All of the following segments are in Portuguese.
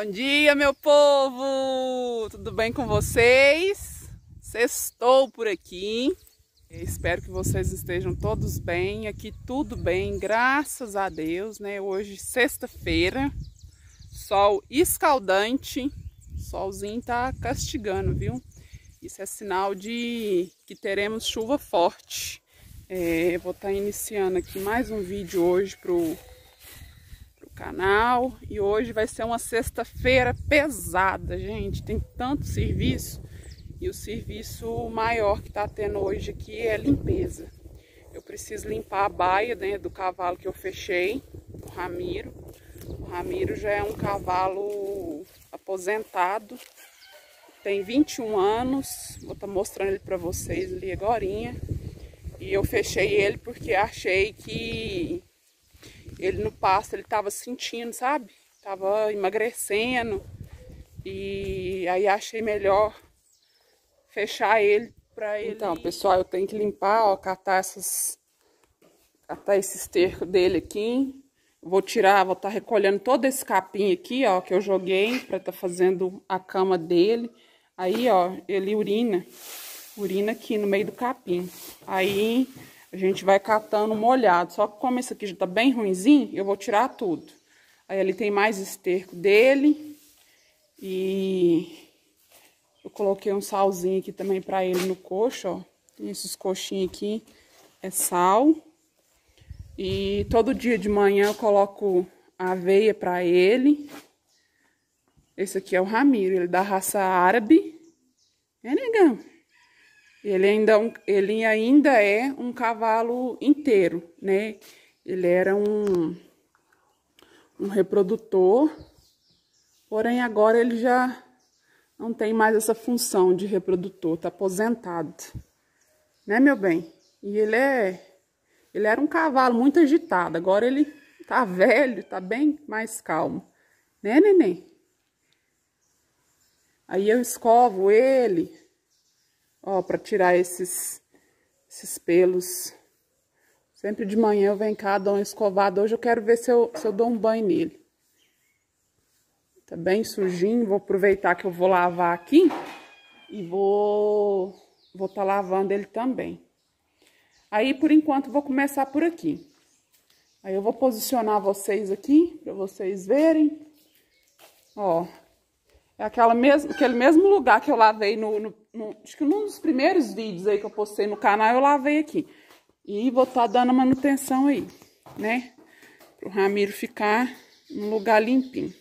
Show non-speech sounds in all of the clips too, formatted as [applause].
Bom dia, meu povo! Tudo bem com vocês? Sextou por aqui. espero que vocês estejam todos bem. Aqui tudo bem, graças a Deus, né? Hoje, sexta-feira, sol escaldante. Solzinho tá castigando, viu? Isso é sinal de que teremos chuva forte. É, vou estar tá iniciando aqui mais um vídeo hoje pro canal e hoje vai ser uma sexta-feira pesada, gente. Tem tanto serviço e o serviço maior que tá tendo hoje aqui é limpeza. Eu preciso limpar a baia dentro do cavalo que eu fechei, o Ramiro. O Ramiro já é um cavalo aposentado, tem 21 anos, vou estar tá mostrando ele para vocês ali agora. E eu fechei ele porque achei que ele no pasto, ele tava sentindo, sabe? Tava emagrecendo. E aí achei melhor fechar ele pra ele. Então, pessoal, eu tenho que limpar, ó, catar essas catar esse esterco dele aqui. vou tirar, vou estar tá recolhendo todo esse capim aqui, ó, que eu joguei para estar tá fazendo a cama dele. Aí, ó, ele urina, urina aqui no meio do capim. Aí a gente vai catando molhado. Só que como esse aqui já tá bem ruimzinho, eu vou tirar tudo. Aí ali tem mais esterco dele. E eu coloquei um salzinho aqui também pra ele no coxo, ó. Tem esses coxinhos aqui, é sal. E todo dia de manhã eu coloco aveia pra ele. Esse aqui é o Ramiro, ele é da raça árabe. É, negão? Ele ainda, é ele ainda é um cavalo inteiro, né? Ele era um, um reprodutor, porém agora ele já não tem mais essa função de reprodutor, tá aposentado. Né, meu bem? E ele é ele era um cavalo muito agitado, agora ele tá velho, tá bem mais calmo. Né, neném? Aí eu escovo ele, Ó, para tirar esses, esses pelos. Sempre de manhã eu venho cá, dou uma escovada. Hoje eu quero ver se eu, se eu dou um banho nele. Tá bem sujinho. Vou aproveitar que eu vou lavar aqui. E vou vou estar tá lavando ele também. Aí, por enquanto, vou começar por aqui. Aí eu vou posicionar vocês aqui, para vocês verem. Ó, é aquela aquele mesmo lugar que eu lavei no, no, no, Acho que num dos primeiros vídeos aí que eu postei no canal, eu lavei aqui. E vou estar tá dando manutenção aí, né? Pro Ramiro ficar no lugar limpinho.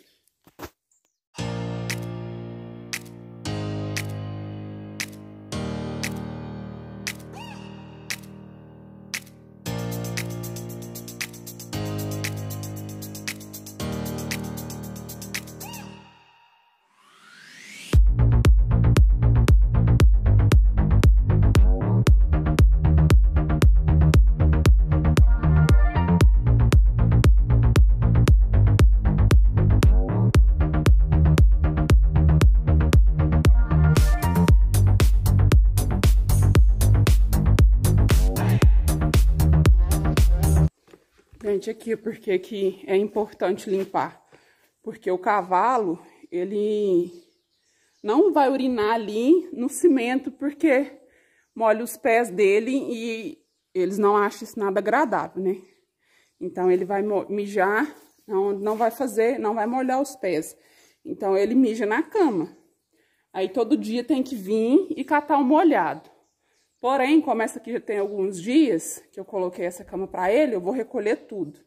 Gente, aqui porque que é importante limpar. Porque o cavalo, ele não vai urinar ali no cimento, porque molha os pés dele e eles não acham isso nada agradável, né? Então, ele vai mijar, não, não vai fazer, não vai molhar os pés. Então, ele mija na cama. Aí, todo dia tem que vir e catar o molhado. Porém, como essa aqui já tem alguns dias que eu coloquei essa cama para ele, eu vou recolher tudo.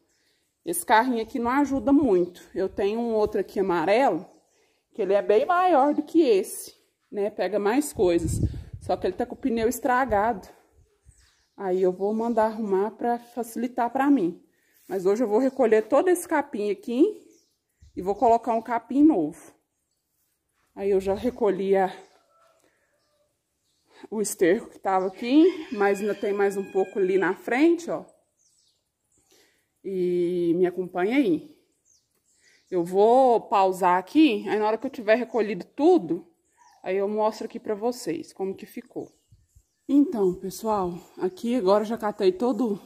Esse carrinho aqui não ajuda muito. Eu tenho um outro aqui amarelo, que ele é bem maior do que esse, né? Pega mais coisas. Só que ele tá com o pneu estragado. Aí eu vou mandar arrumar para facilitar para mim. Mas hoje eu vou recolher todo esse capim aqui e vou colocar um capim novo. Aí eu já recolhi a o esterco que tava aqui, mas ainda tem mais um pouco ali na frente, ó. E me acompanha aí. Eu vou pausar aqui, aí na hora que eu tiver recolhido tudo, aí eu mostro aqui pra vocês como que ficou. Então, pessoal, aqui agora já catei todo,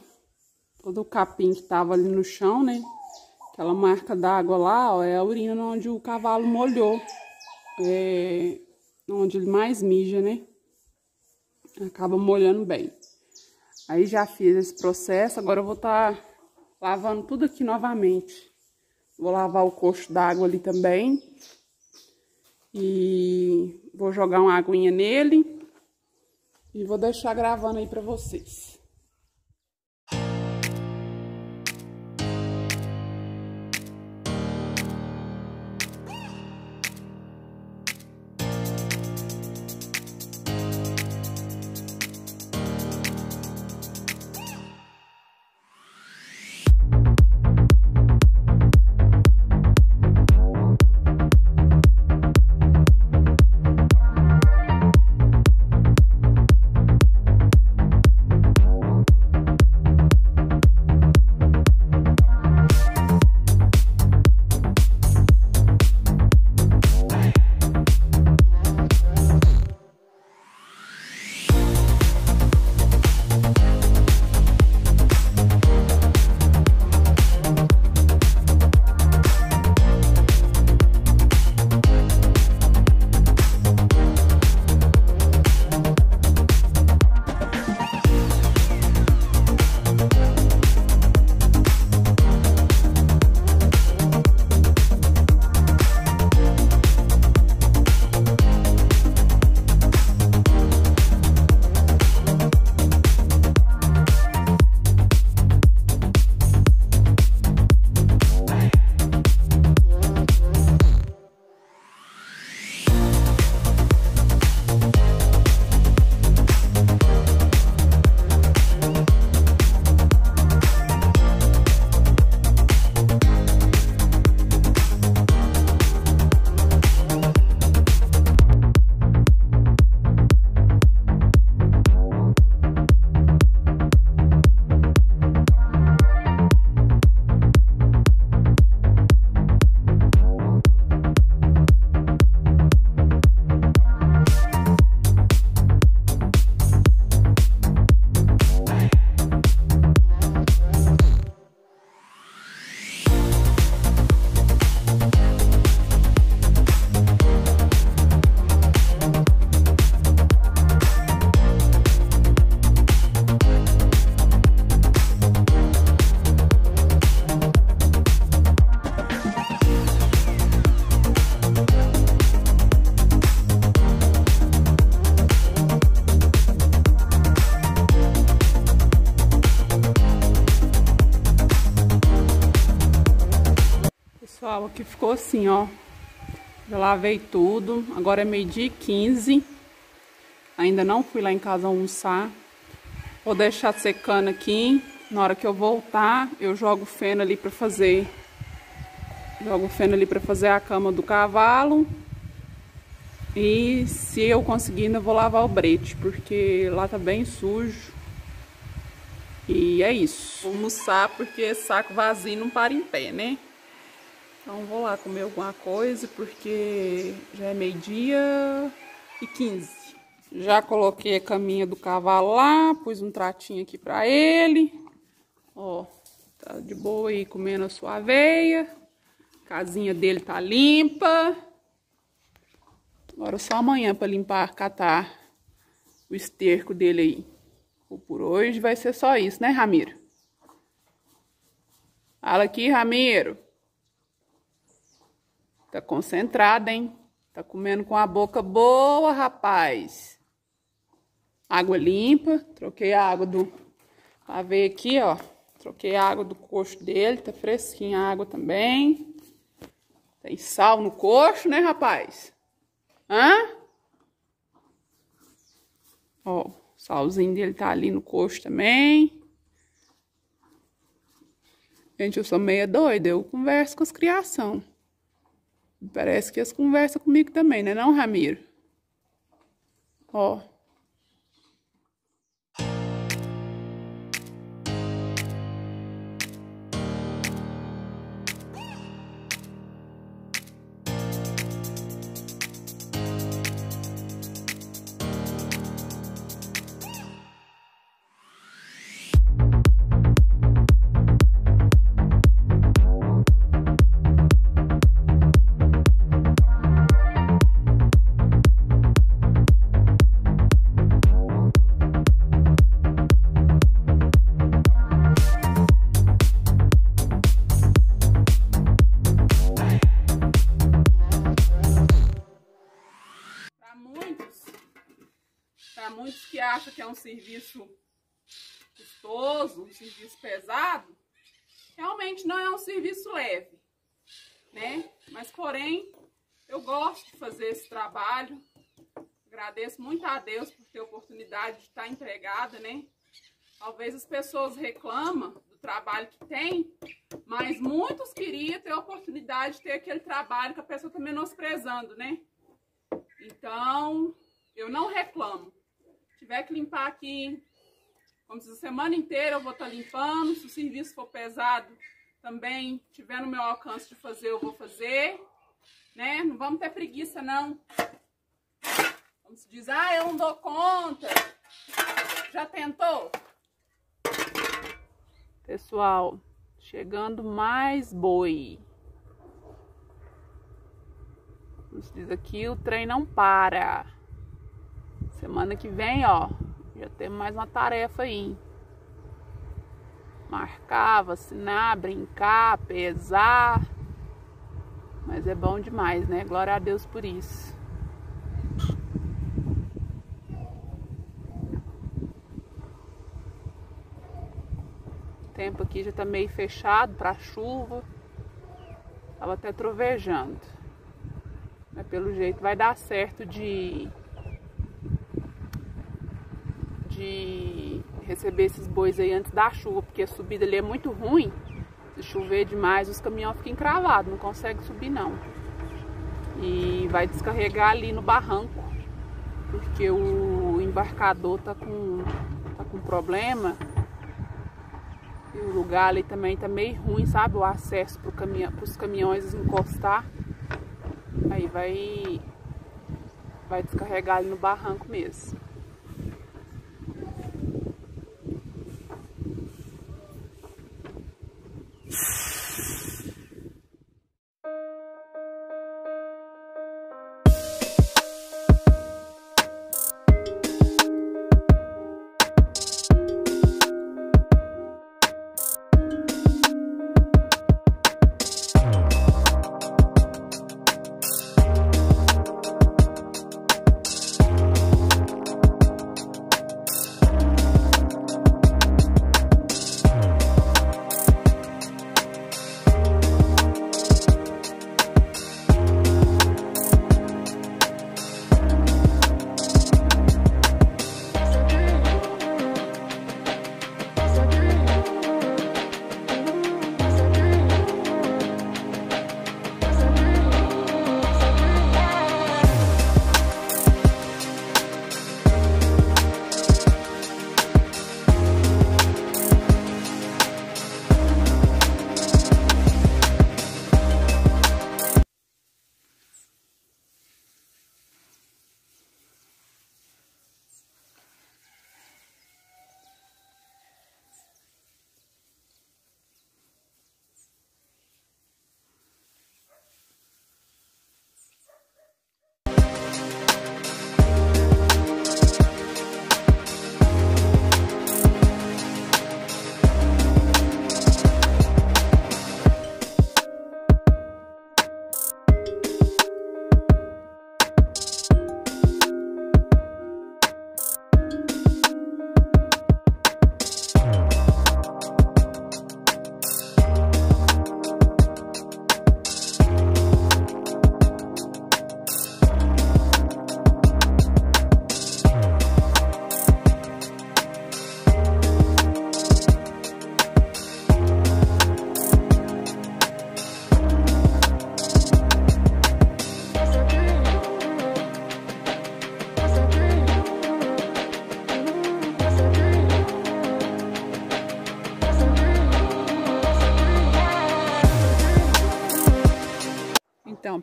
todo o capim que tava ali no chão, né? Aquela marca d'água lá, ó, é a urina onde o cavalo molhou. É onde ele mais mija, né? Acaba molhando bem. Aí já fiz esse processo, agora eu vou estar tá lavando tudo aqui novamente. Vou lavar o coxo d'água ali também. E vou jogar uma aguinha nele. E vou deixar gravando aí pra vocês. Ficou assim, ó. Já lavei tudo. Agora é meio-dia e 15. Ainda não fui lá em casa almoçar. Vou deixar secando aqui. Na hora que eu voltar, eu jogo feno ali pra fazer. Jogo feno ali pra fazer a cama do cavalo. E se eu conseguir, ainda vou lavar o brete, porque lá tá bem sujo. E é isso. Vou almoçar porque saco vazio não para em pé, né? Então vou lá comer alguma coisa porque já é meio-dia e 15. Já coloquei a caminha do cavalo lá, pus um tratinho aqui pra ele. Ó, tá de boa aí comendo a sua aveia. A casinha dele tá limpa. Agora só amanhã pra limpar, catar o esterco dele aí. Por hoje vai ser só isso, né, Ramiro? Fala aqui, Ramiro. Tá concentrada, hein? Tá comendo com a boca boa, rapaz. Água limpa. Troquei a água do... Pra ver aqui, ó. Troquei a água do coxo dele. Tá fresquinha a água também. Tem sal no coxo, né, rapaz? Hã? Ó, o salzinho dele tá ali no coxo também. Gente, eu sou meia doida. Eu converso com as criação. Parece que eles conversam comigo também, né não, Ramiro? Ó. é um serviço custoso, um serviço pesado, realmente não é um serviço leve, né? Mas, porém, eu gosto de fazer esse trabalho. Agradeço muito a Deus por ter a oportunidade de estar empregada, né? Talvez as pessoas reclamam do trabalho que tem, mas muitos queriam ter a oportunidade de ter aquele trabalho que a pessoa está menosprezando, né? Então, eu não reclamo. Tiver que limpar aqui, como se a semana inteira eu vou estar tá limpando. Se o serviço for pesado, também tiver no meu alcance de fazer, eu vou fazer. Né? Não vamos ter preguiça, não. Como se diz, ah, eu não dou conta. Já tentou? Pessoal, chegando mais boi. Como se diz aqui, o trem não para. Semana que vem, ó, já temos mais uma tarefa aí. Marcar, vacinar, brincar, pesar. Mas é bom demais, né? Glória a Deus por isso. O tempo aqui já tá meio fechado para chuva. Tava até trovejando. Mas pelo jeito vai dar certo de de receber esses bois aí antes da chuva, porque a subida ali é muito ruim. Se chover demais, os caminhões ficam encravados, não consegue subir não. E vai descarregar ali no barranco, porque o embarcador tá com, tá com problema. E o lugar ali também tá meio ruim, sabe? O acesso para caminhão, os caminhões encostar. Aí vai, vai descarregar ali no barranco mesmo.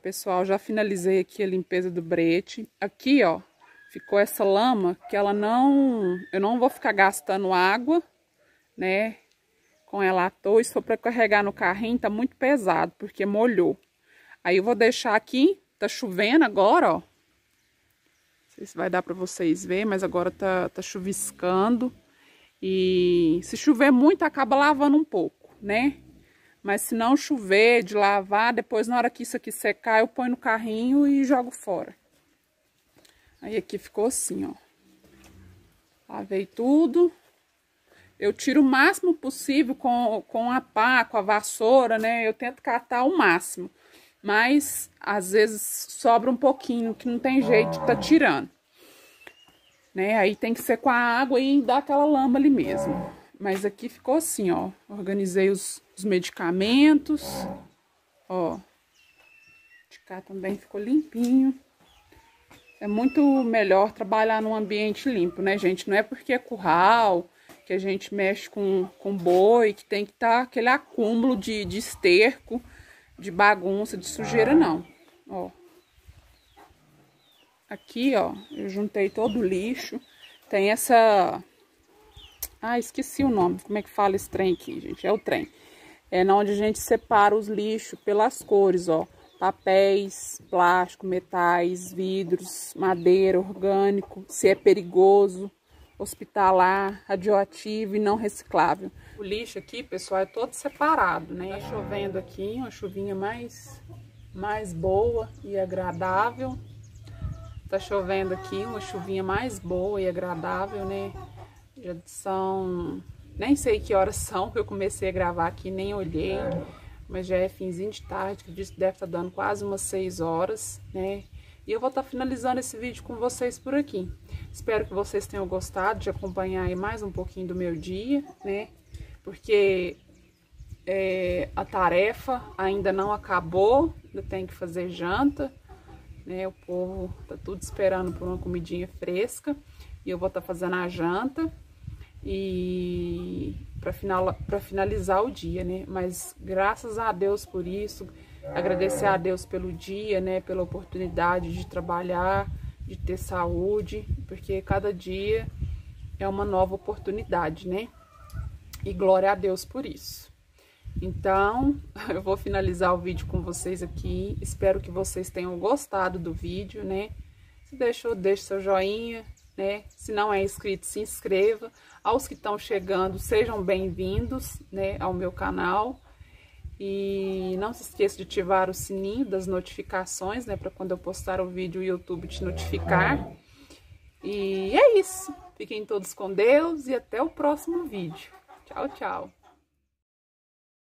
Pessoal, já finalizei aqui a limpeza do brete. Aqui, ó, ficou essa lama que ela não... Eu não vou ficar gastando água, né, com ela à toa. Se for para carregar no carrinho, tá muito pesado, porque molhou. Aí eu vou deixar aqui, tá chovendo agora, ó. Não sei se vai dar para vocês verem, mas agora tá, tá chuviscando. E se chover muito, acaba lavando um pouco, né? Mas se não chover, de lavar, depois na hora que isso aqui secar, eu ponho no carrinho e jogo fora. Aí aqui ficou assim, ó. Lavei tudo. Eu tiro o máximo possível com, com a pá, com a vassoura, né? Eu tento catar o máximo. Mas, às vezes, sobra um pouquinho, que não tem jeito de tá tirando. Né? Aí tem que ser com a água e dar aquela lama ali mesmo. Mas aqui ficou assim, ó. Organizei os, os medicamentos. Ó. De cá também ficou limpinho. É muito melhor trabalhar num ambiente limpo, né, gente? Não é porque é curral, que a gente mexe com, com boi, que tem que estar tá aquele acúmulo de, de esterco, de bagunça, de sujeira, não. Ó. Aqui, ó, eu juntei todo o lixo. Tem essa ah, esqueci o nome. Como é que fala esse trem aqui, gente? É o trem. É onde a gente separa os lixos pelas cores, ó. Papéis, plástico, metais, vidros, madeira, orgânico, se é perigoso, hospitalar, radioativo e não reciclável. O lixo aqui, pessoal, é todo separado, né? Tá chovendo aqui, uma chuvinha mais, mais boa e agradável. Tá chovendo aqui, uma chuvinha mais boa e agradável, né? Já são... Nem sei que horas são que eu comecei a gravar aqui, nem olhei. Mas já é finzinho de tarde, que deve estar tá dando quase umas 6 horas, né? E eu vou estar tá finalizando esse vídeo com vocês por aqui. Espero que vocês tenham gostado de acompanhar aí mais um pouquinho do meu dia, né? Porque é, a tarefa ainda não acabou, ainda tem que fazer janta, né? O povo tá tudo esperando por uma comidinha fresca. E eu vou estar tá fazendo a janta e para final, finalizar o dia, né? Mas graças a Deus por isso, agradecer a Deus pelo dia, né? Pela oportunidade de trabalhar, de ter saúde, porque cada dia é uma nova oportunidade, né? E glória a Deus por isso. Então, [laughs] eu vou finalizar o vídeo com vocês aqui. Espero que vocês tenham gostado do vídeo, né? Se deixou, deixe seu joinha, né? Se não é inscrito, se inscreva. Aos que estão chegando, sejam bem-vindos, né, ao meu canal. E não se esqueça de ativar o sininho das notificações, né, para quando eu postar o vídeo o YouTube te notificar. E é isso. Fiquem todos com Deus e até o próximo vídeo. Tchau, tchau.